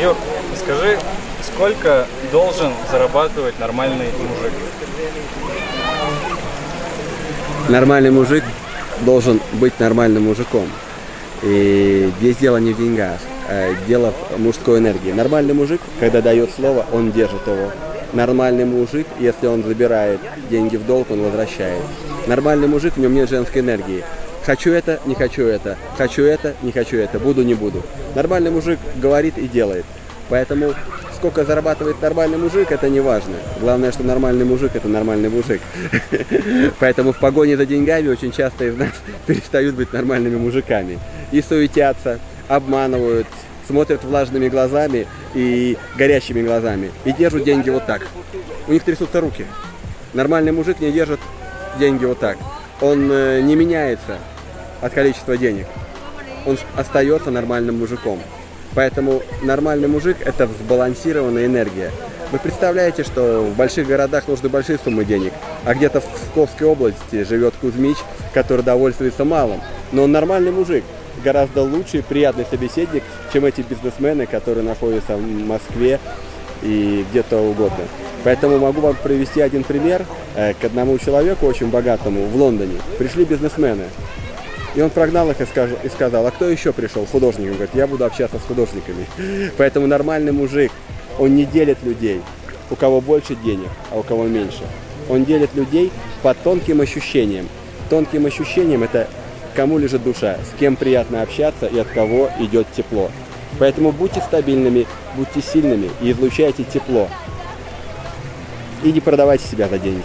Юр, скажи, сколько должен зарабатывать нормальный мужик? Нормальный мужик должен быть нормальным мужиком. И здесь дело не в деньгах, а дело в мужской энергии. Нормальный мужик, когда дает слово, он держит его. Нормальный мужик, если он забирает деньги в долг, он возвращает. Нормальный мужик, в нем нет женской энергии. Хочу это, не хочу это. Хочу это, не хочу это. Буду, не буду. Нормальный мужик говорит и делает. Поэтому сколько зарабатывает нормальный мужик, это не важно. Главное, что нормальный мужик это нормальный мужик. Поэтому в погоне за деньгами очень часто из нас перестают быть нормальными мужиками. И суетятся, обманывают, смотрят влажными глазами и горящими глазами. И держат деньги вот так. У них трясутся руки. Нормальный мужик не держит деньги вот так. Он э, не меняется от количества денег. Он остается нормальным мужиком. Поэтому нормальный мужик – это сбалансированная энергия. Вы представляете, что в больших городах нужны большие суммы денег, а где-то в Псковской области живет Кузьмич, который довольствуется малым. Но он нормальный мужик, гораздо лучший, приятный собеседник, чем эти бизнесмены, которые находятся в Москве и где-то угодно. Поэтому могу вам привести один пример. Э, к одному человеку, очень богатому, в Лондоне, пришли бизнесмены. И он прогнал их и сказал, и сказал, а кто еще пришел? Художник. Он говорит, я буду общаться с художниками. Поэтому нормальный мужик, он не делит людей, у кого больше денег, а у кого меньше. Он делит людей по тонким ощущениям. Тонким ощущениям это кому лежит душа, с кем приятно общаться и от кого идет тепло. Поэтому будьте стабильными, будьте сильными и излучайте тепло. И не продавайте себя за деньги.